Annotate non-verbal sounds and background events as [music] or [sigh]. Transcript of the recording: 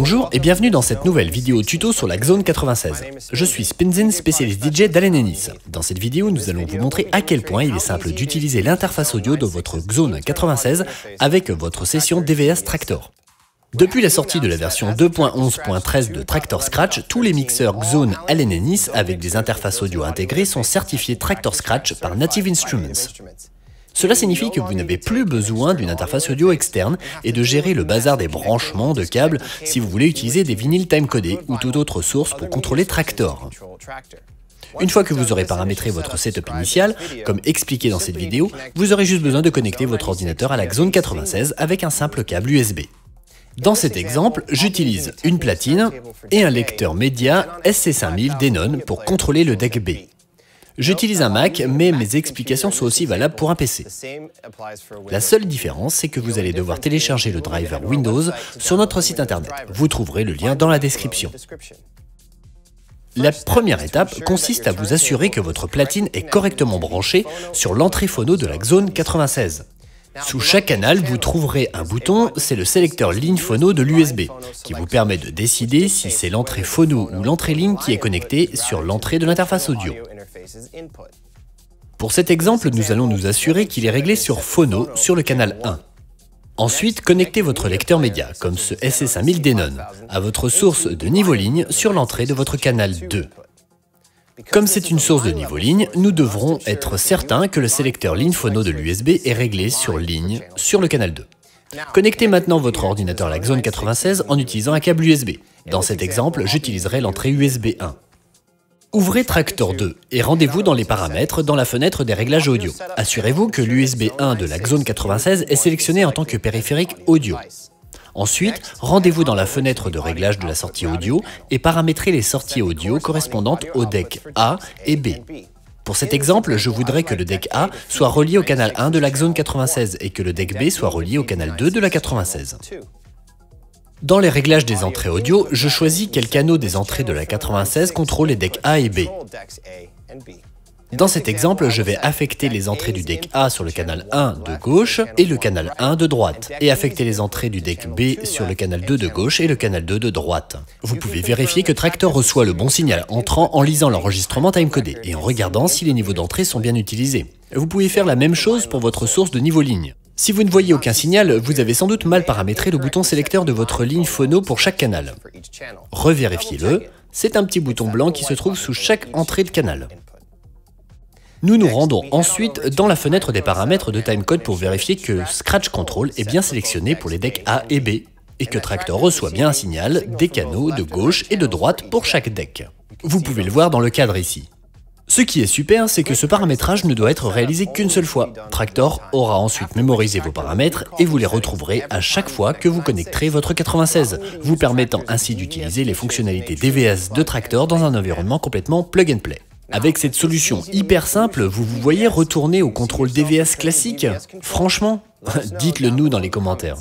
Bonjour et bienvenue dans cette nouvelle vidéo tuto sur la Xone 96. Je suis Spinzin, spécialiste DJ d'Allen Ennis. Dans cette vidéo, nous allons vous montrer à quel point il est simple d'utiliser l'interface audio de votre Xone 96 avec votre session DVS Tractor. Depuis la sortie de la version 2.11.13 de Tractor Scratch, tous les mixeurs Xone Allen Ennis avec des interfaces audio intégrées sont certifiés Tractor Scratch par Native Instruments. Cela signifie que vous n'avez plus besoin d'une interface audio externe et de gérer le bazar des branchements de câbles si vous voulez utiliser des vinyles timecodés ou toute autre source pour contrôler Tractor. Une fois que vous aurez paramétré votre setup initial, comme expliqué dans cette vidéo, vous aurez juste besoin de connecter votre ordinateur à la Xone 96 avec un simple câble USB. Dans cet exemple, j'utilise une platine et un lecteur média SC5000 Denon pour contrôler le deck B. J'utilise un Mac, mais mes explications sont aussi valables pour un PC. La seule différence, c'est que vous allez devoir télécharger le driver Windows sur notre site internet. Vous trouverez le lien dans la description. La première étape consiste à vous assurer que votre platine est correctement branchée sur l'entrée phono de la Xone 96. Sous chaque canal, vous trouverez un bouton, c'est le sélecteur ligne phono de l'USB, qui vous permet de décider si c'est l'entrée phono ou l'entrée ligne qui est connectée sur l'entrée de l'interface audio. Pour cet exemple, nous allons nous assurer qu'il est réglé sur phono sur le canal 1. Ensuite, connectez votre lecteur média, comme ce SS5000 Denon, à votre source de niveau ligne sur l'entrée de votre canal 2. Comme c'est une source de niveau ligne, nous devrons être certains que le sélecteur ligne phono de l'USB est réglé sur ligne sur le canal 2. Connectez maintenant votre ordinateur à la Xone 96 en utilisant un câble USB. Dans cet exemple, j'utiliserai l'entrée USB 1. Ouvrez Tractor 2 et rendez-vous dans les paramètres dans la fenêtre des réglages audio. Assurez-vous que l'USB 1 de la Xone 96 est sélectionné en tant que périphérique audio. Ensuite, rendez-vous dans la fenêtre de réglage de la sortie audio et paramétrez les sorties audio correspondantes au deck A et B. Pour cet exemple, je voudrais que le deck A soit relié au canal 1 de la Xone 96 et que le deck B soit relié au canal 2 de la 96. Dans les réglages des entrées audio, je choisis quels canaux des entrées de la 96 contrôlent les decks A et B. Dans cet exemple, je vais affecter les entrées du deck A sur le canal 1 de gauche et le canal 1 de droite, et affecter les entrées du deck B sur le canal 2 de gauche et le canal 2 de droite. Vous pouvez vérifier que Tractor reçoit le bon signal entrant en lisant l'enregistrement timecodé et en regardant si les niveaux d'entrée sont bien utilisés. Vous pouvez faire la même chose pour votre source de niveau ligne. Si vous ne voyez aucun signal, vous avez sans doute mal paramétré le bouton sélecteur de votre ligne phono pour chaque canal. Revérifiez-le, c'est un petit bouton blanc qui se trouve sous chaque entrée de canal. Nous nous rendons ensuite dans la fenêtre des paramètres de timecode pour vérifier que Scratch Control est bien sélectionné pour les decks A et B, et que Tractor reçoit bien un signal des canaux de gauche et de droite pour chaque deck. Vous pouvez le voir dans le cadre ici. Ce qui est super, c'est que ce paramétrage ne doit être réalisé qu'une seule fois. Tractor aura ensuite mémorisé vos paramètres et vous les retrouverez à chaque fois que vous connecterez votre 96, vous permettant ainsi d'utiliser les fonctionnalités DVS de Tractor dans un environnement complètement plug and play. Avec cette solution hyper simple, vous vous voyez retourner au contrôle DVS classique? Franchement [laughs] Dites-le nous dans les commentaires.